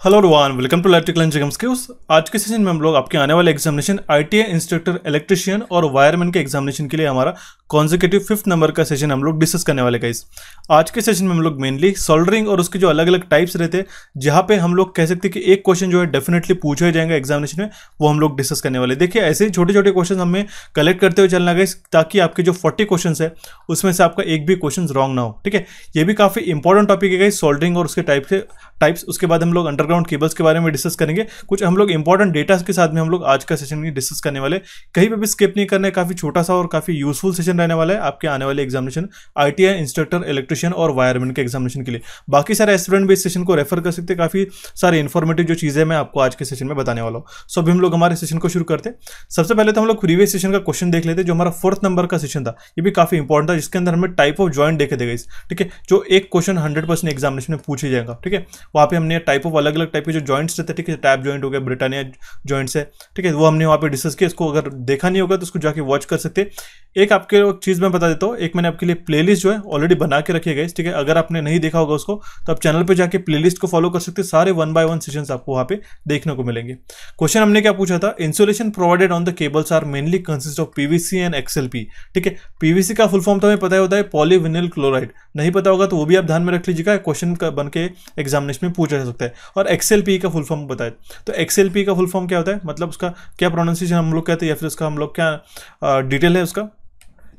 Hello one welcome to electrical engineering skills आज के session में हम लोग आपके आने वाले एग्जामिनेशन आईटीआई इंस्ट्रक्टर इलेक्ट्रिशियन और वायरमैन के एग्जामिनेशन के लिए हमारा कॉन्जिक्यूटिव फिफ्थ नंबर का सेशन हम लोग डिस्कस करने वाले गाइस आज के सेशन में हम लोग मेनली सोल्डरिंग और उसके जो अलग अलग टाइप्स रहते हैं, जहाँ पे हम लोग कह सकते हैं कि एक क्वेश्चन जो है डेफिनेटली पूछा ही जाएगा एग्जामिनेशन में, वो हम लोग डिस्कस करने वाले देखिए, ऐसे ही छोटे छोटे क्वेश्चन हमें कलेक्ट करते हुए चलना गाइस ताकि आपके जो फोर्टी क्वेश्चन है, उसमें से आपका एक भी क्वेश्चन रॉन्ग ना हो। ठीक है? ये भी काफ़ी इंपॉर्टेंट टॉपिक है गाइस सोल्डरिंग और उसके टाइप से टाइप्स उसके बाद हम लोग अंडरग्राउंड केबल्स के बारे में डिस्कस करेंगे। कुछ हम लोग इंपॉर्टेंट डेटा के साथ में हम लोग आज का सेशन डिस्कस करने वाले कहीं पर भी स्किप नहीं करना है, काफ़ी छोटा सा और काफ़ी यूजफुल सेशन रहने वाला है आपके आने वाले एग्जामिनेशन आईटीआई इंस्ट्रक्टर इलेक्ट्रिशियन और वायरमैन के एग्जामिनेशन के लिए। बाकी सारे स्टूडेंट भी इस सेशन को रेफर कर सकते हैं। काफ़ी सारे इन्फॉर्मेटिव जो चीज़ें मैं आपको आज के सेशन में बताने वाला हूँ। सो अभी हम लोग हमारे सेशन को शुरू करते सबसे पहले तो हम लोग प्रीवियस सेशन का क्वेश्चन देख लेते जो हमारा फोर्थ नंबर का सेशन था। ये भी काफ़ी इंपॉर्टेंट था, जिसके अंदर हमें टाइप ऑफ़ ज्वाइंट देखे देगा ठीक है? जो एक क्वेश्चन हंड्रेड परसेंट एग्जामिनेशन में पूछे जाएगा। ठीक है? वहाँ पे हमने टाइप ऑफ़ अलग अलग टाइप के जो जॉइंट्स रहते ठीक है? टैप जॉइंट हो गया ब्रिटानिया जॉइंट्स है। ठीक है? वो हमने वहाँ पे डिस्कस किया। इसको अगर देखा नहीं होगा तो उसको जाके वॉच कर सकते एक आपके चीज़ मैं बता देता हूँ, एक मैंने आपके लिए प्लेलिस्ट जो है ऑलरेडी बना के रखी है ठीक है? अगर आपने नहीं देखा होगा उसको तो आप चैनल पे जाके प्लेलिस्ट को फॉलो कर सकते हैं, सारे वन बाय वन सेशंस आपको वहाँ पे देखने को मिलेंगे। क्वेश्चन हमने क्या पूछा था? Insulation provided on the cables are mainly consist of PVC and XLP ठीक है? पीवीसी का फुल फॉर्म तो हमें पता ही होता है पॉलीविनिल क्लोराइड नहीं पता होगा तो वो भी आप ध्यान में रख लीजिएगा क्वेश्चन बन के एग्जामिनेशन में पूछा जा सकता है। और एक्सएलपी का फुल फॉर्म बताए तो एक्सएलपी का फुल फॉर्म क्या होता है? मतलब उसका क्या प्रोनाउंसिएशन हम लोग कहते हैं या फिर उसका हम लोग क्या डिटेल है उसका?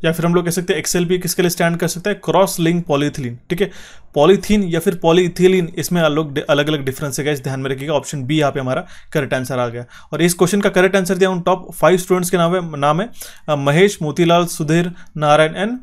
या फिर हम लोग कह सकते हैं एक्सेल भी किसके लिए स्टैंड कर सकता है? क्रॉस लिंक पॉलीथिलीन ठीक है? पॉलीथीन या फिर पॉलीथिलीन इसमें अलग अलग अलग डिफरेंस है इस ध्यान में रखिएगा। ऑप्शन बी यहाँ पे हमारा करेक्ट आंसर आ गया। और इस क्वेश्चन का करेक्ट आंसर दिया उन टॉप फाइव स्टूडेंट्स के नाम है नाम है Mahesh, Motilal, Sudhir, Narayan and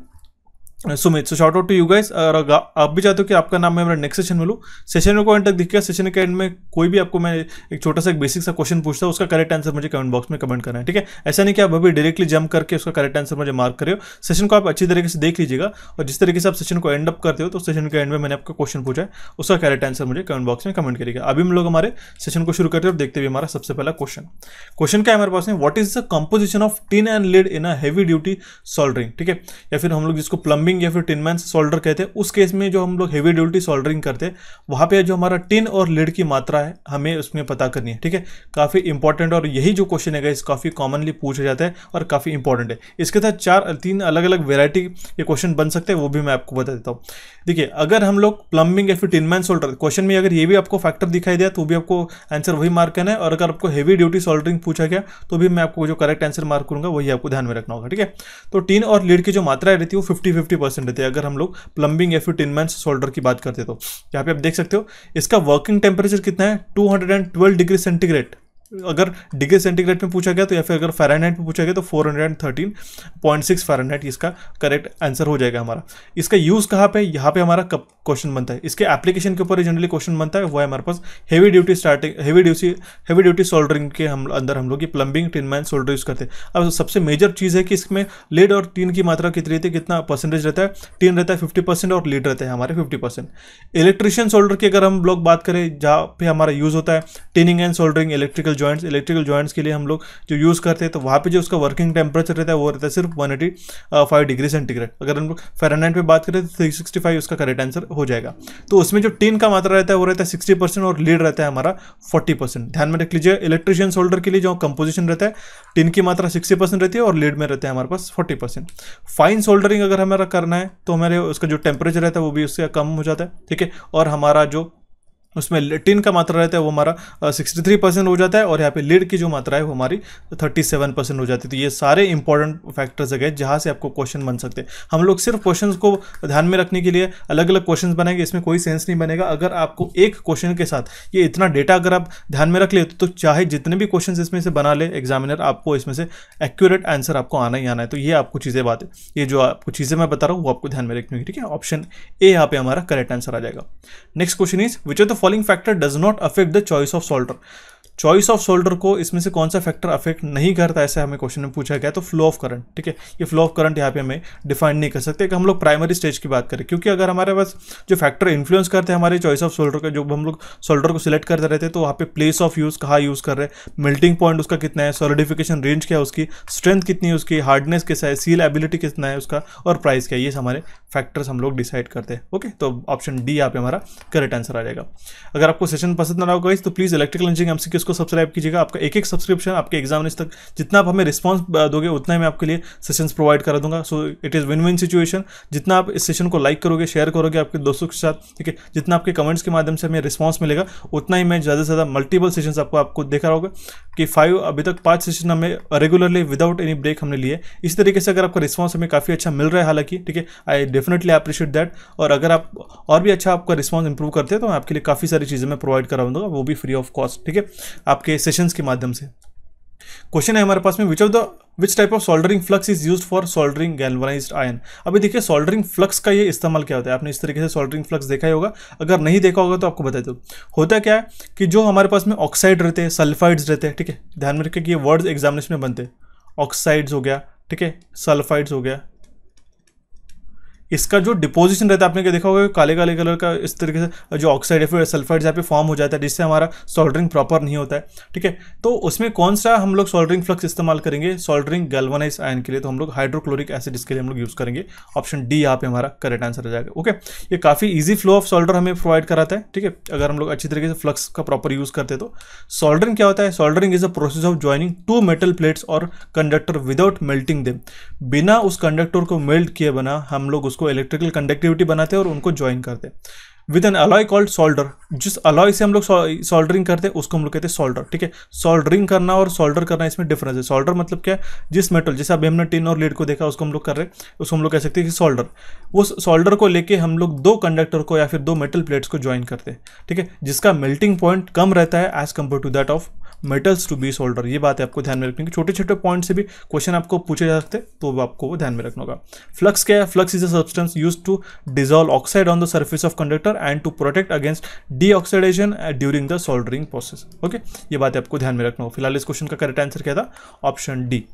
Sumit so short out to you guys और आप भी चाहते हो कि आपका नाम मैं मेरा नेक्स्ट सेशन में लूँ सेशन में को एंड तक दिखेगा सेशन के एंड में कोई भी आपको मैं एक छोटा सा एक बेसिक सा क्वेश्चन पूछता हूँ, उसका करेक्ट आंसर मुझे कमेंट बॉक्स में कमेंट करना है, ठीक है? ऐसा नहीं कि आप अभी डायरेक्टली जंप करके उसका करेक्ट आंसर मुझे मार्क करे हो। सेशन को आप अच्छी तरीके से देख लीजिएगा और जिस तरीके से आप सेशन को एंड अप करते हो तो सेशन के एंड में मैंने आपका क्वेश्चन पूछा है, उसका करेक्ट आंसर मुझे कमेंट बॉक्स में कमेंट करेगा अभी हम लोग हमारे सेशन को शुरू करते हैं और देखते हुए हमारा सबसे पहला क्वेश्चन क्वेश्चन क्या है हमारे पास में? What is the composition of tin and lead in a heavy duty soldering ठीक है? या फिर हम लोग जिसको प्लम्बिंग या फिर टिन मैन सोल्डर कहते हैं, उस केस में जो हम लोग हेवी ड्यूटी सोल्डरिंग करते हैं, वहाँ पे जो हमारा टिन और लिड की मात्रा है, हमें उसमें पता करनी है, ठीक है? काफ़ी इंपॉर्टेंट और यही जो क्वेश्चन है इस काफ़ी कॉमनली पूछा जाता है और काफ़ी इंपॉर्टेंट है। इसके साथ चार, तीन अलग अलग वेराइटी के क्वेश्चन बन सकते हैं, वो भी मैं आपको बता देता हूँ। देखिए, अगर हम लोग प्लम्बिंग या फिर टिनमैन सोल्डर क्वेश्चन में अगर ये भी आपको फैक्टर दिखाई दिया तो भी आपको आंसर वही मार्क करना है, और अगर आपको हेवी ड्यूटी सोल्डरिंग पूछा गया तो भी मैं आपको जो करेक्ट आंसर मार्क करूँगा, वही आपको ध्यान में रखना होगा, ठीक है? तो टिन और लीड की जो मात्रा रहती है, वो फिफ्टी फिफ्टी परसेंट रहती है। अगर हम लोग प्लम्बिंग या फिर टिनमैन सोल्डर की बात करते तो। यहाँ पे आप देख सकते हो, इसका वर्किंग टेम्परेचर कितना है? 212 डिग्री सेंटीग्रेड अगर डिग्री सेंटीग्रेड में पूछा गया तो या फिर अगर फ़ारेनहाइट में पूछा गया तो 413.6 फ़ारेनहाइट इसका करेक्ट आंसर हो जाएगा हमारा। इसका यूज़ कहाँ पे? यहाँ पे हमारा कब क्वेश्चन बनता है? इसके एप्लीकेशन के ऊपर जनरली क्वेश्चन बनता है। वो है हमारे पास heavy duty starting heavy duty heavy duty soldering के हम, अंदर हम लोग ये plumbing tin man solder use करते हैं। अब सबसे मेजर चीज़ है कि इसमें लेड और टीन की मात्रा कितनी रहती है? कितना परसेंटेज रहता है? टीन रहता है फिफ्टी और लीड रहता है हमारे फिफ्टी इलेक्ट्रिशियन सोल्डर की अगर हम लोग बात करें, जहाँ पे हमारा यूज़ होता है tinning and soldering electrical joints electrical joints के लिए हम लोग जो यूज़ करते हैं तो वहाँ पे जो उसका वर्किंग टेम्परेचर रहता है, वो रहता है सिर्फ़ one eighty five degree centigrade अगर हम लोग फेरानाइट पे बात करें तो थ्री सिक्सटी फाइव उसका करेक्ट आंसर हो जाएगा. तो उसमें जो टिन का मात्रा रहता है, वो रहता है सिक्सटी परसेंट और लीड रहता है हमारा फोर्टी परसेंट ध्यान में रख लीजिए इलेक्ट्रिशियन सोल्डर के लिए जो कंपोजिशन रहता है टिन की मात्रा सिक्सटी परसेंट रहती है और लीड में रहता है हमारे पास फोर्टी परसेंट फाइन सोल्डरिंग अगर हमारा करना है तो हमारे उसका जो टेम्परेचर रहता है, वो भी उससे कम हो जाता है, ठीक है? और हमारा जो उसमें टिन का मात्रा रहता है, वो हमारा सिक्सटी थ्री परसेंट हो जाता है और यहाँ पे लीड की जो मात्रा है, वो हमारी थर्टी सेवन परसेंट हो जाती है। तो ये सारे इंपॉर्टेंट फैक्टर्स है, जहाँ से आपको क्वेश्चन बन सकते हैं। हम लोग सिर्फ़ क्वेश्चन को ध्यान में रखने के लिए अलग अलग क्वेश्चन बनाएँगे, इसमें कोई सेंस नहीं बनेगा। अगर आपको एक क्वेश्चन के साथ ये इतना डेटा अगर आप ध्यान में रख ले तो चाहे जितने भी क्वेश्चन इसमें से बना ले एग्जामिनर आपको इसमें से एक्यूरेट आंसर आपको आना ही आना है। तो ये आपको चीज़ें बात है। ये जो आपको चीज़ें मैं बता रहा हूँ, वो आपको ध्यान में रखनी होगी, ठीक है? ऑप्शन ए यहाँ पे हमारा करेक्ट आंसर आ जाएगा। Next question is which the falling factor does not affect the choice of solder. Choice of solder को इसमें से कौन सा फैक्टर अफेक्ट नहीं करता, ऐसे हमें क्वेश्चन में पूछा गया तो फ्लो ऑफ़ करंट ठीक है? ये फ्लो ऑफ़ करंट यहाँ पे हमें डिफाइन नहीं कर सकते। कि हम लोग प्राइमरी स्टेज की बात करें, क्योंकि अगर हमारे पास जो फैक्टर इन्फ्लुएंस करते हैं हमारे चॉइस ऑफ़ सोल्डर का, जो हम लोग सोल्डर को सिलेक्ट करते रहते तो वहाँ पे प्लेस ऑफ़ यूज़ कहाँ यूज़ कर रहे हैं? मेल्टिंग पॉइंट उसका कितना है? सॉलिडिफिकेशन रेंज क्या है उसकी? स्ट्रेंथ कितनी है उसकी? हार्डनेस कैसा है? सील एबिलिटी कितना है उसका? और प्राइस क्या है? ये हमारे फैक्टर्स हम लोग डिसाइड करते हैं ओके तो ऑप्शन डी यहाँ पे हमारा करेक्ट आंसर आ जाएगा। अगर आपको सेशन पसंद ना होगा तो प्लीज़ इलेक्ट्रिकल इंजीनियरिंग एमसीक्यूज को सब्सक्राइब कीजिएगा। आपका एक एक सब्सक्रिप्शन आपके एग्जामिनेशन तक जितना आप हमें रिस्पॉन्स दोगे, उतना ही मैं आपके लिए सेशंस प्रोवाइड करा दूँगा। So it is win win situation जितना आप इस सेशन को लाइक करोगे शेयर करोगे आपके दोस्तों के साथ, ठीक है, जितना आपके कमेंट्स के माध्यम से हमें रिस्पॉन्स मिलेगा, उतना ही मैं ज़्यादा से ज़्यादा मल्टीपल सेशन आपको आपको देखा होगा कि फाइव अभी तक पाँच सेशन हमें रेगुलरली विदाउट एनी ब्रेक हमने लिए। इस तरीके से अगर आपका रिस्पॉन्स हमें काफ़ी अच्छा मिल रहा है हालाँकि, ठीक है आई डेफिनेटली अप्रिशिएट दैट और अगर आप और भी अच्छा आपका रिस्पॉन्स इंप्रूव करते हैं तो मैं आपके लिए काफ़ी सारी चीज़ें मैं प्रोवाइड कराऊँगा वो भी फ्री ऑफ़ कॉस्ट ठीक है। आपके सेशंस के माध्यम से। क्वेश्चन है हमारे पास में which of the which type of soldering flux is use for soldering galvanized iron अभी देखिए सोल्डरिंग फ्लक्स का ये इस्तेमाल क्या होता है? आपने इस तरीके से सोल्डरिंग फ्लक्स देखा ही होगा। अगर नहीं देखा होगा तो आपको बता दो। होता क्या है कि जो हमारे पास में ऑक्साइड रहते हैं सल्फाइड्स रहते हैं, ठीक है? ध्यान में रखें कि ये वर्ड्स एग्जामिनेशन में बनते हैं। ऑक्साइड्स हो गया, ठीक है? सल्फाइड्स हो गया इसका जो डिपोजिशन रहता है, आपने क्या देखा होगा काले काले कलर का इस तरीके से, जो ऑक्साइड या फिर सल्फाइड यहाँ पे फॉर्म हो जाता है, जिससे हमारा सोल्डरिंग प्रॉपर नहीं होता है, ठीक है? तो उसमें कौन सा हम लोग सोल्डरिंग फ्लक्स इस्तेमाल करेंगे? सोल्डरिंग गैल्वनाइज आयन के लिए तो हम लोग हाइड्रोक्लोरिक एसिड इसके लिए हम लोग यूज़ करेंगे। ऑप्शन डी यहाँ पे हमारा करेक्ट आंसर हो जाएगा ओके ये काफ़ी ईजी फ्लो ऑफ़ सोल्डर हमें प्रोवाइड कराता है, ठीक है? अगर हम लोग अच्छी तरीके से फ्लक्स का प्रॉपर यूज़ करते तो सोल्डरिंग क्या होता है? Soldering is a process of joining two metal plates और कंडक्टर विदाउट मेल्टिंग देम बिना उस कंडक्टर को मेल्ट किए बना हम लोग उसको इलेक्ट्रिकल कंडक्टिविटी बनाते हैं और उनको ज्वाइन करते हैं। With an alloy called solder जिस अलॉय से हम लोग सोल्डरिंग करते हैं, उसको हम लोग कहते हैं सोल्डर ठीक है? सोल्डरिंग करना और सोल्डर करना इसमें डिफरेंस है। सोल्डर मतलब क्या है? जिस मेटल जैसे अभी हमने टिन और लीड को देखा, उसको हम लोग कर रहे हैं, उसको हम लोग कह सकते हैं कि सोल्डर उस सोल्डर को लेके हम लोग दो कंडक्टर को या फिर दो मेटल प्लेट्स को ज्वाइन करते हैं, ठीक है? जिसका मेल्टिंग पॉइंट कम रहता है as compare to that of metals to be solder ये बात है आपको ध्यान में रखनी है छोटे छोटे पॉइंट से भी क्वेश्चन आपको पूछे जा सकते तो आपको वो ध्यान में रखना होगा। फ्लक्स क्या है? Flux is a substance use to dissolve oxide on the surface of conductor and to protect against deoxidation during the soldering process okay ये बात आपको ध्यान में रखना हो फ़िलहाल इस क्वेश्चन का करेक्ट आंसर क्या था? Option D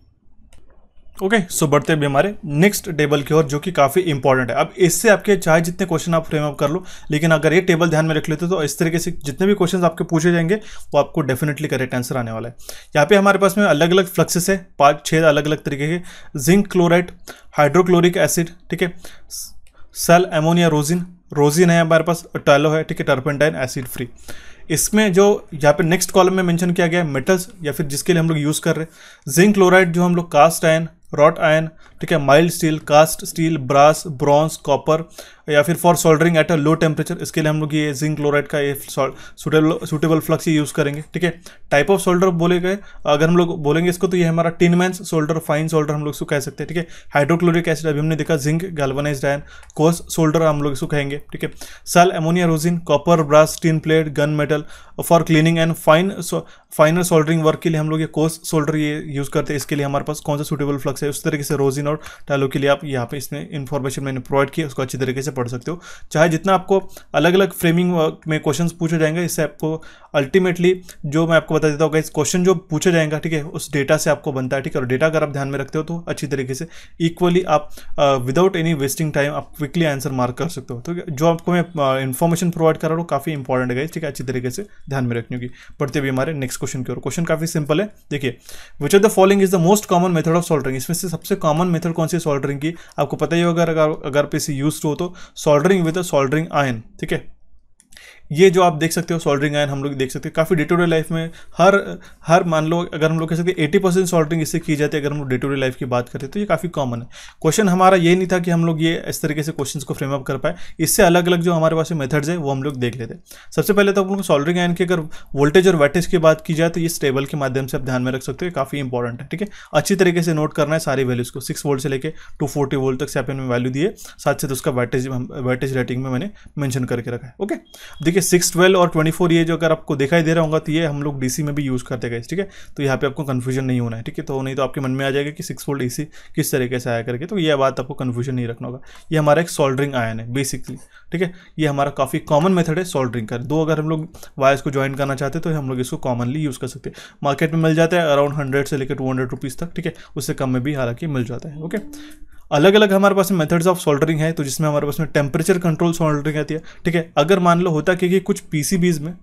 okay okay, so so बढ़ते भी हमारे नेक्स्ट टेबल की ओर जो कि काफ़ी इंपॉर्टेंट है। अब इससे आपके चाहे जितने क्वेश्चन आप फ्रेम अप कर लो लेकिन अगर ये टेबल ध्यान में रख लेते तो इस तरीके से जितने भी क्वेश्चन आपके पूछे जाएँगे वो आपको डेफिनेटली करेक्ट आंसर आने वाला है। यहाँ पे हमारे पास में अलग अलग फ्लक्सेस है पाँच छः अलग अलग तरीके के। जिंक क्लोराइड हाइड्रोक्लोरिक एसिड ठीक है? सेल एमोनिया रोजिन रोजिन है हमारे पास टैलो है ठीक है? टर्पेंटाइन एसिड फ्री इसमें जो यहाँ पे नेक्स्ट कॉलम में मेंशन किया गया है मेटल्स या फिर जिसके लिए हम लोग यूज़ कर रहे हैं। जिंक क्लोराइड जो हम लोग कास्ट आयन रॉट आयन ठीक है mild steel cast steel brass bronze copper या फिर for soldering at a low temperature इसके लिए हम लोग ये जिंक क्लोराइड का ये सुटेबल सुटेबल फ्लक्स ही यूज़ करेंगे, ठीक है? टाइप ऑफ़ सोल्डर बोले गए, अगर हम लोग बोलेंगे इसको तो ये हमारा tin man's solder fine solder हम लोग इसको कह सकते हैं, ठीक है? हाइड्रोक्लोरिक एसिड अभी हमने देखा zinc galvanize iron coarse solder हम लोग इसको कहेंगे, ठीक है? Sal ammonia rosin copper brass tin plate gun metal for cleaning and fine final soldering work के लिए हम लोग ये कोस सोल्डर ये यूज़ करते हैं। इसके लिए हमारे पास कौन सा सुटेबल फ्लक्स है, उस तरीके से रोजिन और टैलो के लिए आप यहाँ पे इसमें इन्फॉर्मेशन मैंने प्रोवाइड किया, उसको अच्छी तरीके से पढ़ सकते हो। चाहे जितना आपको अलग अलग फ्रेमिंग में क्वेश्चन पूछे जाएँगे, इससे आपको अल्टीमेटली जो मैं आपको बता देता हूँ इस क्वेश्चन जो पूछा जाएगा, ठीक है, उस डेटा से आपको बनता है, ठीक है। और डेटा अगर आप ध्यान में रखते हो तो अच्छी तरीके से इक्वली आप विदाउट एनी वेस्टिंग टाइम आप क्विकली आंसर मार्क कर सकते हो। तो जो आपको मैं इन्फॉर्मेशन प्रोवाइड कर रहा हूँ, काफ़ी इंपॉर्टेंट है ठीक है, अच्छी तरीके से ध्यान में रखने की। पढ़ते हुए हमारे नेक्स्ट क्वेश्चन की ओर। क्वेश्चन काफ़ी सिंपल है। देखिए which of the following is the most common method of soldering इसमें से सबसे कॉमन मेथड कौन सी सोल्डरिंग की? आपको पता ही होगा, अगर अगर पे यूज़ हो तो soldering with a soldering iron ठीक है? ये जो आप देख सकते हो सोल्डरिंग आयन हम लोग देख सकते हैं, काफ़ी डे टू डे लाइफ में हर हर मान लो, अगर हम लोग कह सकते हैं एटी परसेंट सोल्डरिंग इससे की जाती है, अगर हम लोग डे टू डे लाइफ की बात करते हैं तो ये काफ़ी कॉमन है। क्वेश्चन हमारा ये नहीं था कि हम लोग ये इस तरीके से क्वेश्चन को फ्रेम अप कर पाए। इससे अलग अलग जो हमारे पास मेथड्स है, वो हम लोग देख लेते हैं। सबसे पहले तो हम लोग सोल्डरिंग आयन की अगर वोल्टेज और वैटेज की बात की जाए तो इस टेबल के माध्यम से आप ध्यान में रख सकते हो काफ़ी इंपॉर्टेंट है, ठीक है? अच्छी तरीके से नोट करना है सारी वैल्यूज़ को। सिक्स वोल्ट से लेकर टू फोर्टी वोल्ट तक से आप में वैल्यू दिए साथ साथ उसका वैटेज वैटेज रेटिंग में मैंने मैंशन करके रखा है ओके देखिए सिक्स ट्वेल्व और ट्वेंटी फोर ये जो अगर आपको दिखाई दे रहा होगा तो ये हम लोग डीसी में भी यूज़ करते गए ठीक है? तो यहाँ पे आपको कन्फ्यूज़न नहीं होना है, ठीक है? तो नहीं तो आपके मन में आ जाएगा कि सिक्स वोल्ट डीसी किस तरीके से आया करके तो ये बात आपको कन्फ्यूज़न नहीं रखना होगा। ये हमारा एक सोल्डरिंग आयन है बेसिकली ठीक है? ये हमारा काफ़ी कॉमन मेथड है सोल्डरिंग का। दो अगर हम लोग वायर्स को ज्वाइन करना चाहते हैं तो हम लोग इसको कॉमनली यूज़ कर सकते हैं। मार्केट में मिल जाता है अराउंड हंड्रेड से लेकर टू हंड्रेड रुपीज़ तक, ठीक है? उससे कम में भी हालाँकि मिल जाता है ओके अलग अलग हमारे पास मेथड्स ऑफ़ सोल्डरिंग है तो जिसमें हमारे पास में टेम्परेचर कंट्रोल सोल्डरिंग आती है ठीक है? अगर मान लो होता कि, कि कुछ पीसीबीज में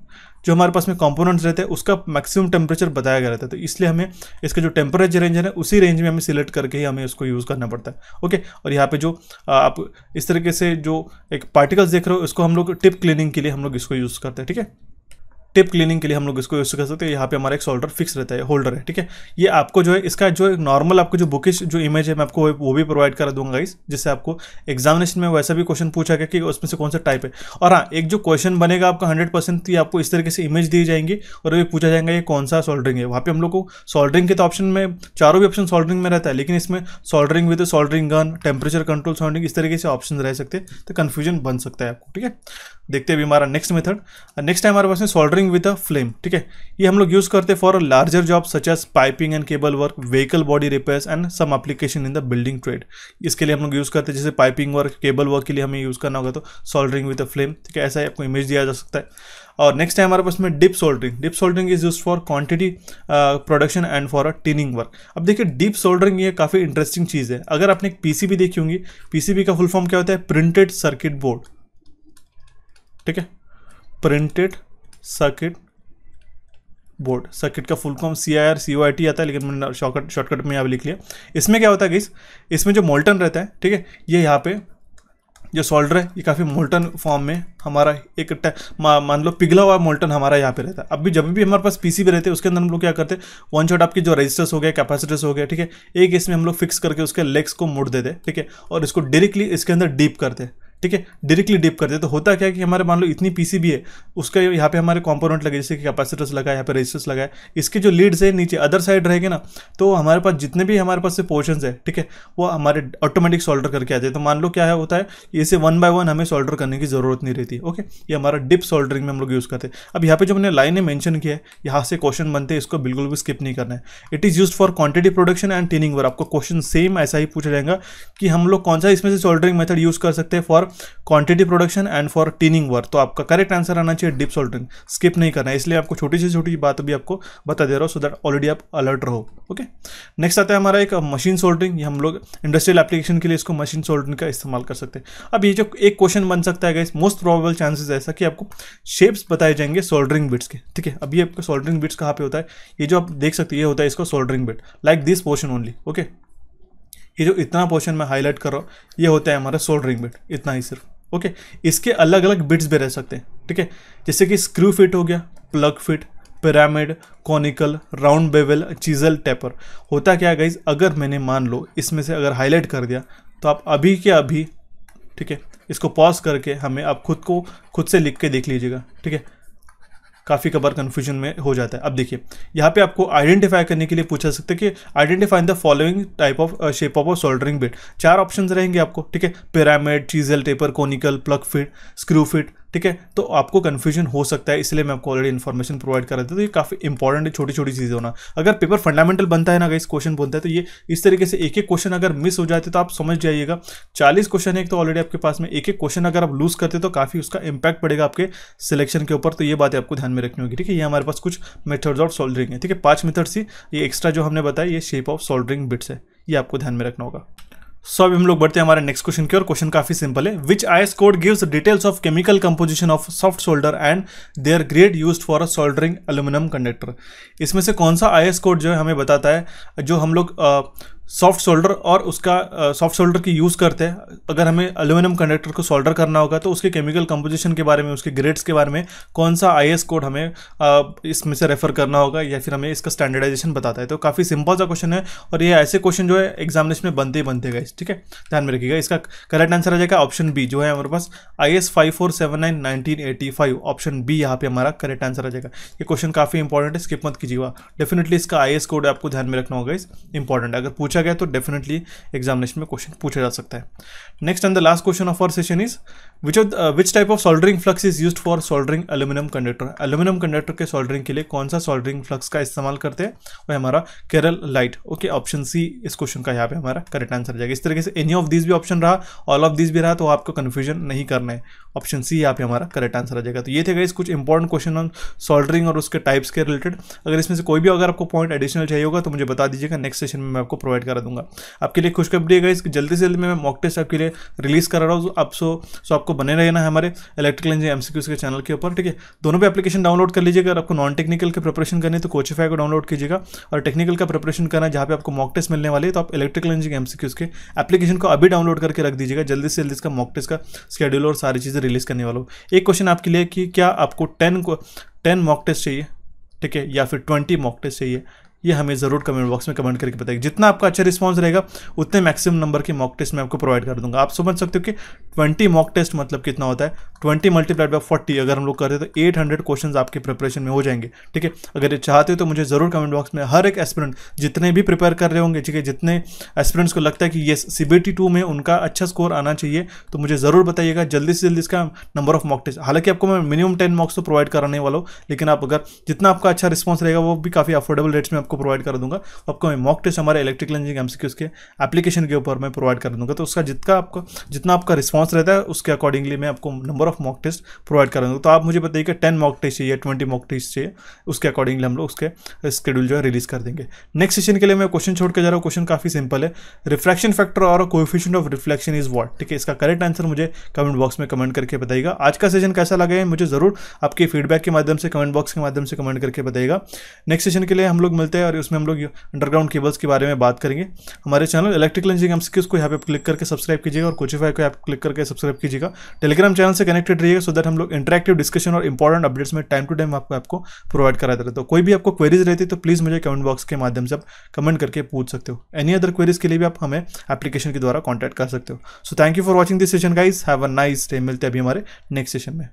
जो हमारे पास में कंपोनेंट्स रहते हैं उसका मैक्सिमम टेम्परेचर बताया गया रहता है तो इसलिए हमें इसका जो टेम्परेचर रेंज है उसी रेंज में हमें सिलेक्ट करके ही हमें उसको यूज़ करना पड़ता है ओके? और यहाँ पे जो आप इस तरीके से जो एक पार्टिकल्स देख रहे हो इसको हम लोग टिप क्लीनिंग के लिए हम लोग इसको यूज़ करते हैं ठीक है? टिप क्लीनिंग के लिए हम लोग इसको यूज़ कर सकते हैं। यहाँ पे हमारा एक सोल्डर फिक्स रहता है होल्डर है, ठीक है? ये आपको जो है, इसका जो नॉर्मल आपको जो बुकिश जो इमेज है, मैं आपको वो भी प्रोवाइड करा दूँगा इस जिससे आपको एग्जामिनेशन में वैसा भी क्वेश्चन पूछा गया कि उसमें से कौन सा टाइप है। और हाँ एक जो क्वेश्चन बनेगा आपका हंड्रेड परसेंट आपको इस तरीके से इमेज दी जाएँगी और अभी पूछा जाएगा ये कौन सा सोल्डरिंग है। वहाँ पे हम लोग को सोल्डरिंग के तो ऑप्शन में, चारों भी ऑप्शन सोल्डरिंग में रहता है, लेकिन इसमें soldering with soldering gun temperature control soldering इस तरीके से ऑप्शन रह सकते हैं तो कन्फ्यूज़न बन सकता है आपको, ठीक है? देखते हैं अभी हमारा नेक्स्ट मेथड नेक्स्ट टाइम हमारे पास में सोल्डरिंग विद अ फ्लेम ठीक है? ये हम लोग यूज़ करते हैं for larger job such as piping and cable work vehicle body repairs and some application in the building trade इसके लिए हम लोग यूज़ करते हैं, जैसे पाइपिंग वर्क केबल वर्क के लिए हमें यूज़ करना होगा तो सोल्डरिंग विद अ फ्लेम ठीक है? ऐसा ही आपको इमेज दिया जा सकता है। और नेक्स्ट है हमारे पास में dip soldering dip soldering is use for quantity production and for a tinning work अब देखिए डिप सोल्डरिंग ये काफ़ी इंटरेस्टिंग चीज़ है। अगर आपने एक पीसीबी देखी होंगी पीसीबी का फुल फॉर्म क्या होता है? प्रिंटेड सर्किट बोर्ड ठीक है? प्रिंटेड सर्किट बोर्ड सर्किट का full form C I R C O I T आता है, लेकिन मैंने शॉर्टकट शॉर्टकट में यहाँ लिख लिया। इसमें क्या होता है कि इसमें जो मोल्टन रहता है, ठीक है? ये यहाँ पे जो सोल्डर है, ये काफ़ी मोल्टन फॉर्म में हमारा एक मान लो पिघला हुआ मोल्टन हमारा यहाँ पे रहता है। अब भी जब भी हमारे पास पीसी भी रहते हैं, उसके अंदर हम लोग क्या करते हैं? वन शॉट आपके जो रजिस्टर्स हो गए कैपेसिटर्स हो गए ठीक है? एक इसमें हम लोग फिक्स करके उसके लेग्स को मुड़ देते ठीक है? और इसको डायरेक्टली इसके अंदर डीप करते हैं। ठीक है डायरेक्टली डिप करते हैं। तो होता क्या है कि हमारे मान लो इतनी पीसीबी है, उसका यहाँ पे हमारे कॉम्पोनेंट लगे, जैसे कि कैपेसिटर्स लगा, यहाँ पे रजिस्टर्स लगा है। इसके जो लीड्स है नीचे अदर साइड रहेंगे ना तो हमारे पास जितने भी हमारे पास से पोर्शन है, ठीक है, वो हमारे ऑटोमेटिक सोल्डर करके आते हैं। तो मान लो क्या है होता है इसे वन बाय वन हमें सोल्डर करने की ज़रूरत नहीं रहती ओके ये हमारा डिप सोल्डरिंग में हम लोग यूज़ करते हैं। अब यहाँ पे जो मैंने लाइन मैंशन किया है, यहाँ से क्वेश्चन बनते हैं, इसको बिल्कुल भी स्किप नहीं करना है। It is use for quantity production and tinning work आपको क्वेश्चन सेम ऐसा ही पूछा जाएगा कि हम लोग कौन सा इसमें से सोल्डरिंग मेथड यूज़ कर सकते हैं for quantity production and for tinning work तो आपका करेक्ट आंसर आना चाहिए डिप सोल्डरिंग स्किप नहीं करना। इसलिए आपको छोटी सी छोटी बात भी आपको बता दे रहा हूँ सो दैट ऑलरेडी आप अलर्ट रहो ओके नेक्स्ट आता है हमारा एक मशीन सोल्डरिंग ये हम लोग इंडस्ट्रियल एप्लीकेशन के लिए इसको मशीन सोल्डरिंग का इस्तेमाल कर सकते हैं। अब ये जो एक क्वेश्चन बन सकता है मोस्ट प्रोबेबल चांसेस ऐसा कि आपको शेप्स बताए जाएँगे सोल्डरिंग बिट्स के, ठीक है? अभी आपका सोल्डरिंग बिट्स कहाँ पे होता है? ये जो आप देख सकते हैं, ये होता है इसका soldering bit like this portion only okay ये जो इतना पोर्शन मैं हाईलाइट कर रहा हूँ, ये होता है हमारा सोल्डरिंग बिट इतना ही सिर्फ़ ओके इसके अलग अलग बिट्स भी रह सकते हैं, ठीक है? जैसे कि स्क्रू फिट हो गया plug fit pyramid conical round bevel chisel taper होता क्या गाइज़ अगर मैंने मान लो, इसमें से अगर हाईलाइट कर दिया तो आप अभी के अभी, ठीक है? इसको पॉज करके हमें आप खुद को, खुद से लिख के देख लीजिएगा, ठीक है? काफ़ी कबार कन्फ्यूज़न में हो जाता है। अब देखिए, यहाँ पे आपको आइडेंटिफाई करने के लिए पूछा सकते हैं कि identify the following type of shape of soldering bit चार ऑप्शन रहेंगे आपको, ठीक है? Pyramid chisel taper conical plug fit screw fit ठीक है? तो आपको कन्फ्यूज़न हो सकता है, इसलिए मैं आपको ऑलरेडी इन्फॉर्मेशन प्रोवाइड कर रहा था। तो ये काफ़ी इंपॉर्टेंट है छोटी छोटी चीज़ें होना। अगर पेपर फंडामेंटल बनता है ना अगर इस क्वेश्चन बनता है तो ये इस तरीके से एक एक क्वेश्चन अगर मिस हो जाते तो आप समझ जाइएगा। चालीस क्वेश्चन है तो ऑलरेडी आपके पास में। एक एक क्वेश्चन अगर आप लूज करते तो काफ़ी उसका इंपैक्ट पड़ेगा आपके सिलेक्शन के ऊपर। तो ये बात आपको ध्यान में रखनी होगी, ठीक है? ये हमारे पास कुछ मेथड्स ऑफ़ सोल्डरिंग है, ठीक है? पाँच मेथड्स ही, ये एक्स्ट्रा जो हमने बताया, ये शेप ऑफ़ सोल्डरिंग बिट्स है। ये आपको ध्यान में रखना होगा। सो अभी हम लोग बढ़ते हैं हमारे नेक्स्ट क्वेश्चन की और क्वेश्चन काफ़ी सिंपल है। Which I S code gives details of chemical composition of soft solder and their grade use for a soldering aluminium conductor इसमें से कौन सा आई एस कोड जो है हमें बताता है, जो हम लोग सॉफ्ट सोल्डर और उसका सॉफ्ट सोल्डर की यूज़ करते हैं। अगर हमें एल्यूमिनियम कंडक्टर को सोल्डर करना होगा तो उसके केमिकल कंपोजिशन के बारे में, उसके ग्रेड्स के बारे में कौन सा आई कोड हमें इसमें से रेफर करना होगा या फिर हमें इसका स्टैंडर्डाइजेशन बताता है। तो काफ़ी सिंपल सा क्वेश्चन है और ये ऐसे क्वेश्चन जो है एग्जामिनेशन में बनते ही बनते गए ठीक है? ध्यान में रखिएगा, इसका करेक्ट आंसर आ जाएगा ऑप्शन बी जो है हमारे पास I S five four seven nine nineteen eighty five option B यहाँ पे हमारा करेक्ट आंसर आ जाएगा। ये क्वेश्चन काफ़ी इंपॉर्टेंट है स्किप मत कीजिएगा। डेफिनेटली इसका आईएस कोड आपको ध्यान में रखना होगा इस इंपॉर्टेंट अगर पूछा गया तो डेफिनेटली एग्जामिनेशन में क्वेश्चन पूछा जा सकता है। Next and the last question of our session is which which type of soldering flux is use for soldering aluminium conductor aluminium conductor के सोल्डरिंग के लिए कौन सा सोल्डरिंग फ्लक्स का इस्तेमाल करते हैं? वह हमारा केरल लाइट ओके ऑप्शन सी इस क्वेश्चन का यहाँ पे हमारा करेक्ट आंसर जाएगा। इस तरीके से एनी ऑफ़ दिस भी ऑप्शन रहा ऑल ऑफ़ दिस भी रहा तो आपको कन्फ्यूज़न नहीं करना है। ऑप्शन सी यहाँ पे हमारा करेक्ट आंसर आ जाएगा। तो ये थे गाइस कुछ इंपॉर्टेंट क्वेश्चन ऑन सोल्डरिंग और उसके टाइप्स के रिलेटेड अगर इसमें से कोई भी अगर आपको पॉइंट एडिशनल चाहिए होगा तो मुझे बता दीजिएगा नेक्स्ट सेशन में मैं आपको प्रोवाइड करा दूँगा। आपके लिए खुशखबरी है गाइस कि जल्दी से जल्दी मैं मॉक टेस्ट आपके लिए रिलीज़ करा रहा हूँ। आप सो सो आपको बने रहना है हमारे इलेक्ट्रिकल इंजीनियर एमसीक्यूज के चैनल के ऊपर, ठीक है? दोनों भी एप्लीकेशन डाउनलोड कर लीजिएगा। अगर आपको नॉन टेक्निकल के प्रिपरेशन करनी तो कोचिफाई को डाउनलोड कीजिएगा। और टेक्निकल का प्रिपरेशन करना है, जहाँ पे आपको मॉक टेस्ट मिलने वाली तो आप इलेक्ट्रिकल इंजीनियर एमसीक्यूज के एप्लीकेशन को अभी डाउनलोड करके रख दीजिएगा। जल्दी से जल्दी इसका मॉक टेस्ट का स्केड्यूल और सारी चीज़ें रिलीज़ करने वाला हूँ। एक क्वेश्चन आपके लिए कि क्या आपको टेन को टेन मॉक टेस्ट चाहिए? ठीक है, या फिर ट्वेंटी मॉक टेस्ट चाहिए? ये हमें ज़रूर कमेंट बॉक्स में कमेंट करके बताइए। जितना आपका अच्छा रिस्पॉन्स रहेगा, उतने मैक्सिमम नंबर के मॉक टेस्ट मैं आपको प्रोवाइड कर दूँगा। आप समझ सकते हो कि ट्वेंटी मॉक टेस्ट मतलब कितना होता है? ट्वेंटी मल्टीप्लाइड बाई फोर्टी अगर हम लोग करें तो एट हंड्रेड क्वेश्चन आपके प्रिपरेशन में हो जाएँगे। ठीक है? अगर ये चाहते हो तो मुझे ज़रूर कमेंट बॉक्स में हर एक एस्पिरेंट जितने भी प्रिपेयर कर रहे होंगे, ठीक है? जितने एस्पिरेंट्स को लगता है कि ये सी बी टी टू में उनका अच्छा स्कोर आना चाहिए तो मुझे ज़रूर बताइएगा। जल्दी से जल्दी इसका नंबर ऑफ़ मॉक टेस्ट हालाँकि आपको मैं मिनिमम टेन मॉक्स तो प्रोवाइड कराने वाला हूँ, लेकिन आप अगर जितना आपका अच्छा रिस्पॉन्स रहेगा, वो भी काफ़ी अफोर्डेबल रेट्स में प्रोवाइड कर दूँगा। आपको मैं मॉक टेस्ट हमारे इलेक्ट्रिकल इंजीनियरिंग एमसीक्यू के एप्लीकेशन के ऊपर मैं प्रोवाइड कर दूँगा। तो उसका जितना आपको, जितना आपका रिस्पॉन्स रहता है, उसके अकॉर्डिंगली मैं आपको number of mock test provide कर दूँगा। तो आप मुझे बताइए कि टेन मॉक टेस्ट चाहिए ट्वेंटी मॉक टेस्ट चाहिए, उसके अकॉर्डिंगली हम लोग उसके स्केड्यूल जो है रिलीज़ कर देंगे। नेक्स्ट सेशन के लिए मैं क्वेश्चन छोड़ के जा रहा हूँ। क्वेश्चन काफ़ी सिंपल है। रिफ्लेक्शन फैक्टर और coefficient of reflection is what ठीक है, इसका करेक्ट आंसर मुझे कमेंट बॉक्स में कमेंट करके बताइएगा। आज का सेशन कैसा लगा है मुझे ज़रूर आपके फीडबैक के माध्यम से कमेंट बॉक्स के माध्यम से कमेंट करके बताइएगा। नेक्स्ट सेशन के लिए हम लोग मिलते हैं और उसमें हम लोग अंडरग्राउंड केबल्स के बारे में बात करेंगे। हमारे चैनल इलेक्ट्रिकल इंजीनियरिंग एमसीक्यूज को यहाँ पे क्लिक करके सब्सक्राइब कीजिएगा और कोचिफाई को आप क्लिक करके सब्सक्राइब कीजिएगा। टेलीग्राम चैनल से कनेक्टेड रहिएगा सो दैट हम लोग इंटरेक्टिव डिस्कशन और इंपॉर्टेंट अपडेट्स में टाइम टू टाइम आपको आपको प्रोवाइड कराते रहते हो। कोई भी आपको क्वेरीज रहती है तो प्लीज़ मुझे कमेंट बॉक्स के माध्यम से आप कमेंट करके पूछ सकते हो। एनी अदर क्वेरीज के लिए भी आप हमें एप्लीकेशन के द्वारा कॉन्टैक्ट कर सकते हो। So thank you for watching this session guys have a nice day मिलते हैं अभी हमारे नेक्स्ट सेशन में।